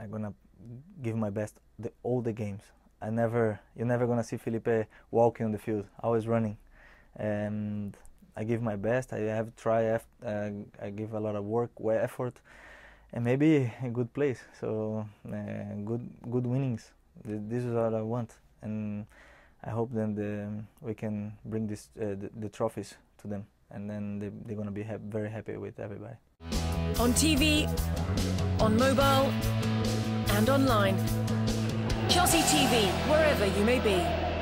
I'm gonna give my best the, all the games. I never, you're never gonna see Filipe walking on the field. Always running, and I give my best. I have try. Uh, I give a lot of work, effort, and maybe a good place. So uh, good, good winnings. This is what I want, and I hope then the, we can bring this uh, the, the, trophies to them, and then they, they're gonna be ha very happy with everybody. On TV, on mobile, and online. Chelsea TV, wherever you may be.